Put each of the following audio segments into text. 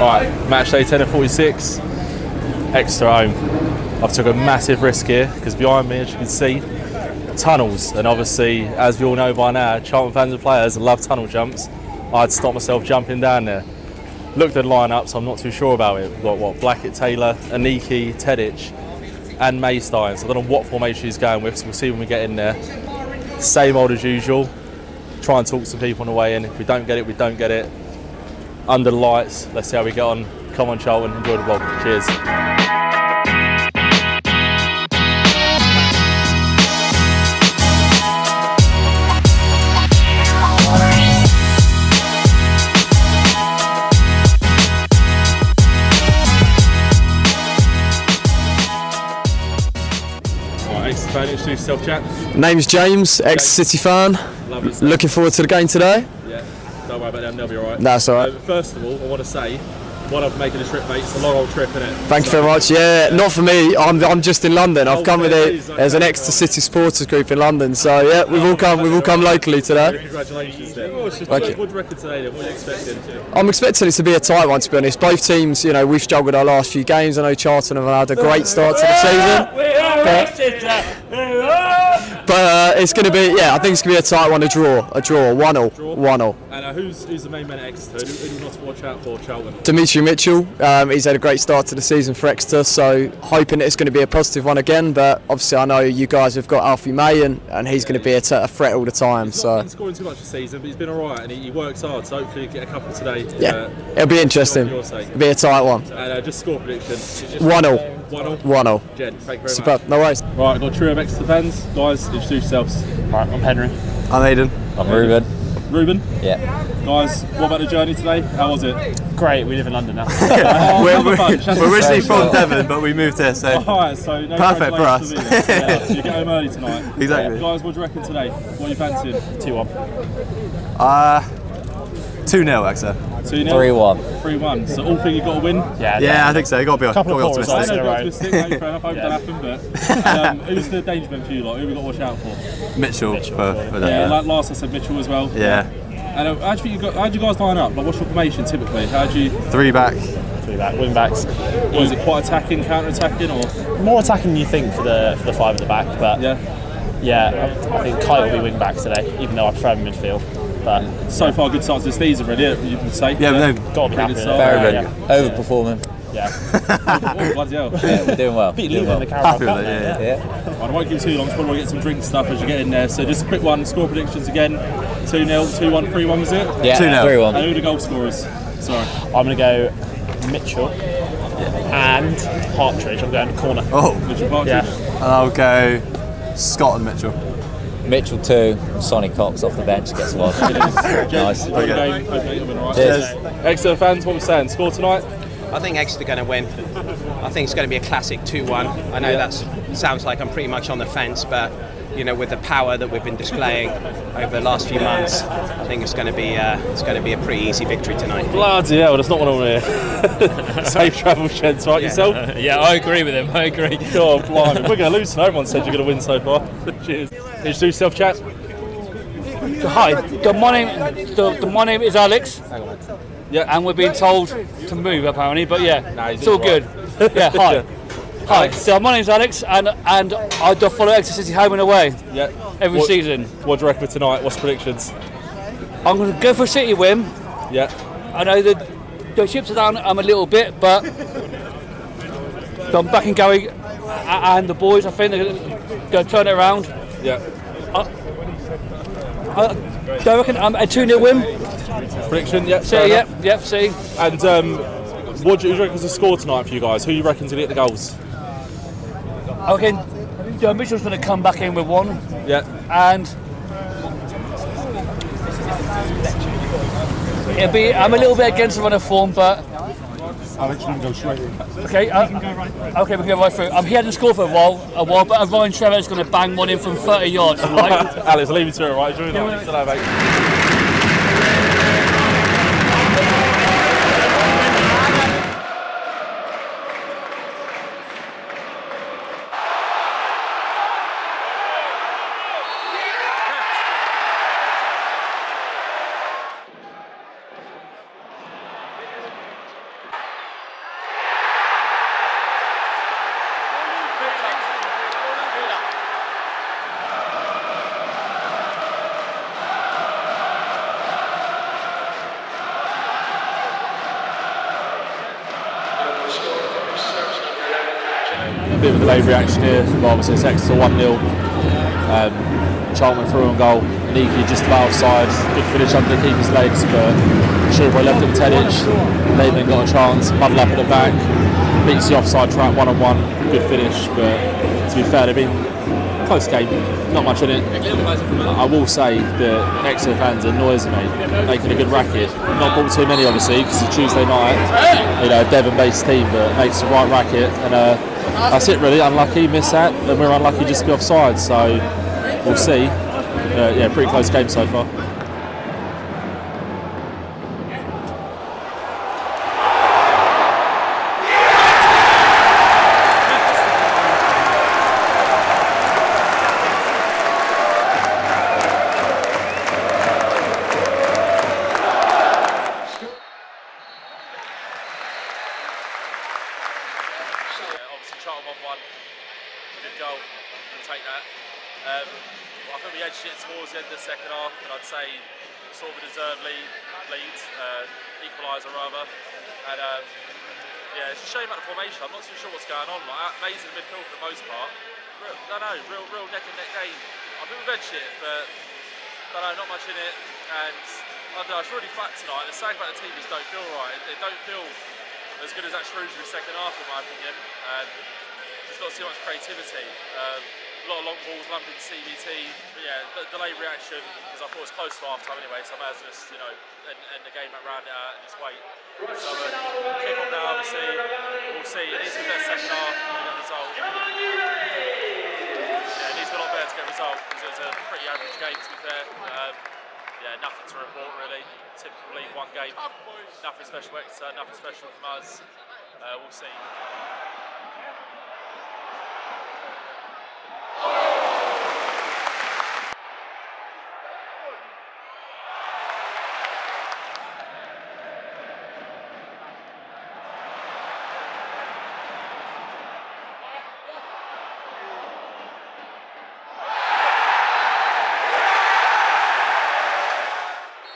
Right, match day 10 of 46, Exeter home. I've took a massive risk here because behind me, as you can see, tunnels. And obviously, as we all know by now, Charlton fans and players love tunnel jumps. I'd stop myself jumping down there. Looked at lineups, I'm not too sure about it. We've got what Blackett, Taylor, Aneke, Tedic, and Maystein. So I don't know what formation he's going with. So we'll see when we get in there. Same old as usual. Try and talk to people on the way in. If we don't get it, we don't get it. Under the lights, let's see how we get on. Come on, Charlton, enjoy the vlog. Cheers. Right, Exeter fan, introduce yourself, chat. Name's James, ex City fan. Lovely stuff. Looking forward to the game today. Yeah, don't worry about them, they'll be alright. That's all right. Uh, first of all, I want to say, one of making the trip, mate. It's a long old trip, isn't it? Thank you very much. Yeah, not for me. I'm, I'm just in London. I've Oh, come with it. dues, okay, There's an Exeter City supporters group in London. So yeah, we've all come. We've all come locally today. Congratulations, then. Thank you. What do you reckon today, then? What are you expecting? I'm expecting it to be a tight one, to be honest. Both teams, you know, we've struggled our last few games. I know Charlton have had a great start to the season. But, but uh, it's going to be, yeah, I think it's going to be a tight one, a draw, a draw, one all, one all. And uh, who's, who's the main man at Exeter? Who, who do you not to watch out for, Charlton? Demetri Mitchell, um, he's had a great start to the season for Exeter, so hoping it's going to be a positive one again. But obviously, I know you guys have got Alfie May, and, and he's going to be a, t- a threat all the time. He's not So been scoring too much this season, but he's been alright and he, he works hard, so hopefully he'll get a couple today. yeah, Uh, it'll be interesting. for your sake. It'll be a tight one. and uh, just score prediction. One all, 1 0. one all. Jen, thank you very Superb. No worries. Right, I've got a trio of Exeter fans. Guys, introduce yourselves. Right, I'm Henry. I'm Aidan. I'm Ruben. Ruben, Yeah. guys, what about the journey today? How was it? Great, we live in London now. Oh, We're, we're, we're originally same. from Devon, but we moved here, so Alright, so no Perfect for us. congratulations to me then. Yeah, so you get home early tonight. Exactly. Guys, what do you reckon today? What are you fancying? 2 1. uh, 2 0 Exeter. 2 0? 3 1. 3 1. So all think you got to win? Yeah, Yeah, I think so. You got to be, Couple gotta of be quarters, I optimistic. know, right. optimistic, no, fair enough, I hope that happen, but um, who's the danger man for you lot? Who have we got to watch out for? Mitchell, for, for Yeah, Devon. like last I said Mitchell as well. Yeah. And uh, how do you, got, how do you guys line up? Like, what's your formation typically? How do you, Three back. Three back, wing backs. what is it, quite attacking, counter attacking, or? More attacking you think for the for the five at the back, but Yeah. yeah, I, I think Kite will be wing back today, even though I prefer him midfield. But So far, good start to the season, really, you would say. Yeah, but no, got to be happy good with it. start. Very Yeah, good. Overperforming. Yeah. Oh, bloody hell. Yeah, we're doing well. Beat Doing Luton in well. the Carabao Happy Cup. with it, now, yeah. Yeah. I won't keep you too long, just probably want to get some drink stuff as you get in there. So just a quick one, score predictions again. 2 0, 2 1, 3 1 was it? Yeah. 2-0. 3 And 1. who are the goal scorers? Sorry. I'm going to go Mitchell and Hartridge. I'm going corner. Oh, Mitchell Partridge. Yeah. and I'll go Scott and Mitchell. Mitchell 2. Sonny Cox off the bench gets one. nice. Great game. Hopefully it'll be alright. Cheers. Exeter fans, what we're saying, score tonight? I think Exeter are going to win. I think it's going to be a classic 2-1. I know that sounds like I'm pretty much on the fence, but you know, with the power that we've been displaying over the last few months, I think it's going to be uh, it's going to be a pretty easy victory tonight. Bloody hell, that's not what I want to hear. Safe travel, Sheds, right? Yourself? Yeah, I agree with him. I agree. God, blimey. We're going to lose tonight. Everyone said you're going to win so far. Cheers. Introduce yourself, chat. Hi, the, my name the, the, my name is Alex. Yeah. and we're being told to move apparently. But yeah, Nah, he's it's all right. good. Yeah, hi. Hi, so my name's Alex, and and I do follow Exeter City home and away Yeah. every What- season. What do you reckon tonight? What's predictions? I'm going to go for a City win. Yeah. I know the the chips are down. I'm a little bit, but I'm back and going, and the boys. I think they're going to turn it around. Yeah. I, I reckon I'm a 2 0 win. Prediction? Yeah. City, yep, yep, City. And um, what do you reckon is the score tonight for you guys? Who do you reckon to get the goals? I reckon Joe Mitchell's going to come back in with one, Yeah. and it'll be. I'm a little bit against the run of form, but. Alex, you can go straight in. Okay, uh, okay, we can go right through. Um, he hadn't scored for a while, a while, but Ryan Trevitt is going to bang one in from 30 yards. Right? Alex, leave it to it, right? Enjoy the night. Bit of a delayed reaction here, but obviously it's Exeter 1 0. Um, Charlton through on goal. Niki just about offside. Good finish under the keeper's legs, but Shrewsbury left it 10 inch. They got a chance, muddle up at the back, beats the offside trap one on one. Good finish, but to be fair, they've been close game, not much in it. I will say that Exeter fans are noisy, mate, making a good racket. Not brought too many, obviously, because it's Tuesday night. You know, Devon-based team, but makes the right racket. And uh, that's it, really. Unlucky, miss that, and we're unlucky just to be offside. So we'll see. Uh, yeah, pretty close game so far. Take that. Um, I think we edged it towards the end of the second half, and I'd say sort of a deserved lead, lead uh, equaliser rather. And um, yeah, it's a shame about the formation. I'm not too sure what's going on. Like, amazing midfield for the most part. Real, no, no, real, real neck and neck game. I think we've edged it, but don't know, not much in it. And I don't know, it's really flat tonight. The saying about the team just don't feel right. They don't feel as good as that Shrewsbury second half, in my opinion. And just not too much creativity. Um, a lot of long balls, lumping CBT. But yeah, the delayed reaction because I thought it was close to half time anyway, so I may as well just, you know, end, end the game at round it and just wait. So uh, kick off now, obviously. We'll see. It needs to be better second half get a result. Yeah, it needs to be a lot better to get a result because it was a pretty average game, to be fair. Um, yeah, nothing to report really. Typical League One game. Nothing special Exeter, nothing special from us. Uh, we'll see.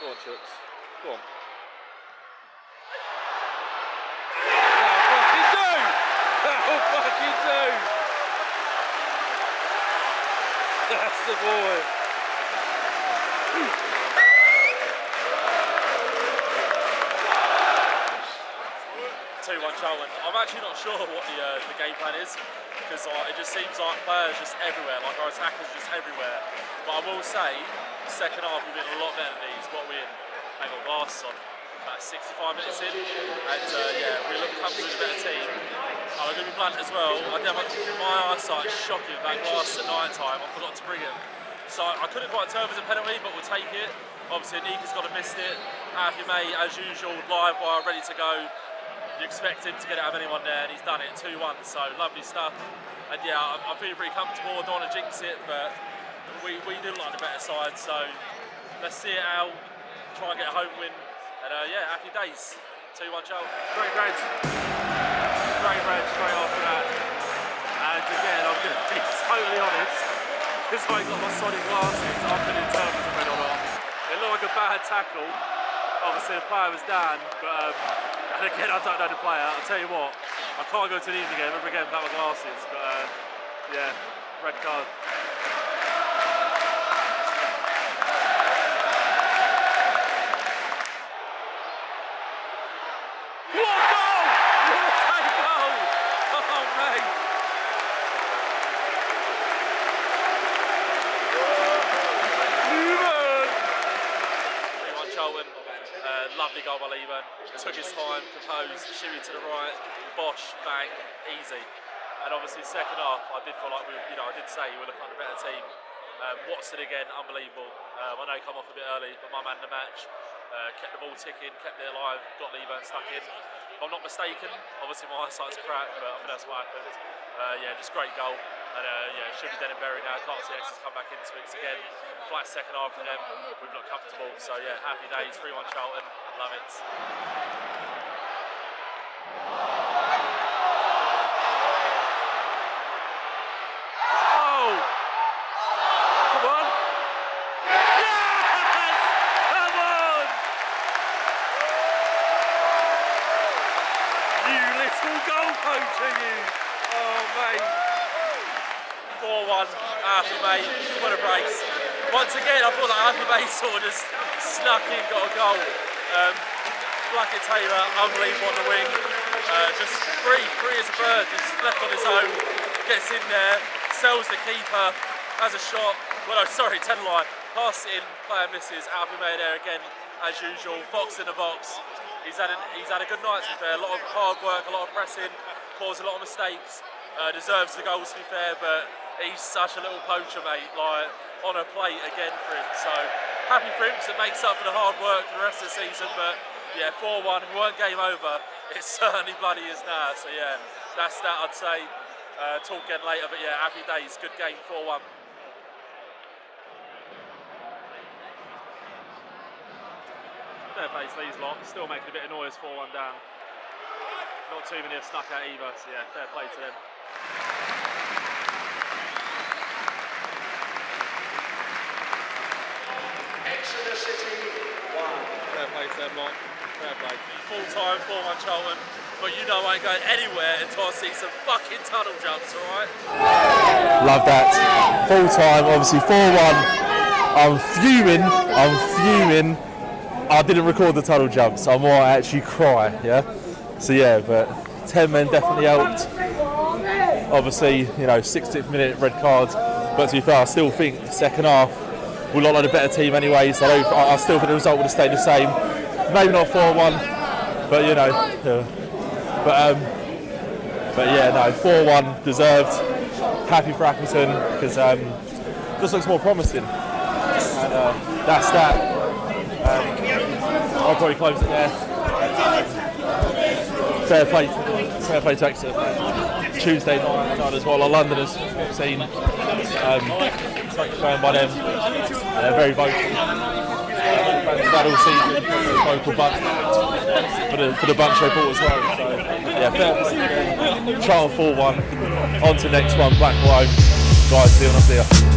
Go on, Chuks. Go on. That'll fucking do! That'll fucking do! That's the boy. I'm actually not sure what the uh, the game plan is because uh, it just seems like players just everywhere, like our attackers just everywhere. But I will say, second half we've been a lot better than these. What we in? Hang on, glasses on. About 65 minutes in, and uh, yeah, we look comfortably a better team. I'm going to be blunt as well. I did my, my eyesight is shocking that glass at night time. I forgot to bring it. So I couldn't quite tell if it was a penalty, but we'll take it. Obviously, Nika's got to missed it. Alfie May, as usual, live wire, ready to go. You expect him to get out of anyone there, and he's done it 2 1. So lovely stuff. And yeah, I'm, I'm feeling pretty comfortable. I don't want to jinx it, but we, we do look like the better side. So let's see it out, try and get a home win. And uh, yeah, happy days. 2 1 Charlton. Great red. Great red straight after that. And again, I'm going to be totally honest, because I got my sonic glasses, I couldn't tell if it was red or not. It looked like a bad tackle. Obviously, the player was down, but um, and again, I don't know the player. I'll tell you what, I can't go to the evening game ever again without my glasses, but uh, yeah, red card. What a goal! What a goal! Oh, mate! Newman! 3-1 Charlton. Uh, lovely goal by Leaburn. Took his time, composed, shimmy to the right, bang, easy. And obviously second half, I did feel like we, you know, I did say we were looking like a better team. Um, Watson again, unbelievable. Um, I know he come off a bit early, but my man the match uh, kept the ball ticking, kept it alive, got Leaburn stuck in. If I'm not mistaken, obviously my eyesight's crap, but I think that's what happened. Uh, yeah, just great goal. And uh, yeah, should be dead and buried now. Can't see Exeter's come back into it again. Flat second half for them. We've looked comfortable. So yeah, happy days. 3 1 Charlton. Love it. Oh! Come on! Yes! Come on! You little goal poacher, you! Oh, mate. 4-1, Alfie May, what a brace. Once again, I thought that May sort of just snuck in, got a goal. Um, Blackett Taylor, unbelievable on the wing. Uh, just free, free as a bird, just left on his own, gets in there, sells the keeper, has a shot. Well, no, sorry, 10 line. Pass in, player misses. Alfie May there again, as usual. Fox in the box. He's had, a, he's had a good night, to be fair. A lot of hard work, a lot of pressing, caused a lot of mistakes. Uh, deserves the goals, to be fair, but he's such a little poacher, mate. Like, on a plate again for him. So, happy for him, 'cause it makes up for the hard work for the rest of the season. But, yeah, 4-1. If it weren't game over, it certainly bloody is now. So, yeah, that's that, I'd say. Uh, talk again later, but yeah, happy days. Good game, 4-1. Fair play to these lot, still making a bit of noise 4-1 down. Not too many have snuck out either, so yeah, fair play to them. Fair play to them lot, fair play. Full time, 4-1 Charlton, but you know I ain't going anywhere until I see some fucking tunnel jumps, alright? Love that. Full time, obviously 4 1. I'm fuming. I'm fuming. I didn't record the tunnel jump, so I might actually cry, yeah? So, yeah, but 10 men definitely helped. Obviously, you know, 60th minute red card. But to be fair, I still think second half we looked like a better team anyway, so I, I still think the result would have stayed the same. Maybe not 4 1, but you know. Yeah. But, um, but yeah, no, 4 1 deserved. Happy for Appleton because um, just looks more promising. And uh, that's that. Um, I'll probably close it there. Fair play, fair play to Exeter. Tuesday night, as well. Our Londoners seen um, going by them. They're very vocal. That all season, vocal bunch for the for the bunch report as well. So yeah, fair play. Charles 4-1. On to next one, Black Road. Guys, see you on us here.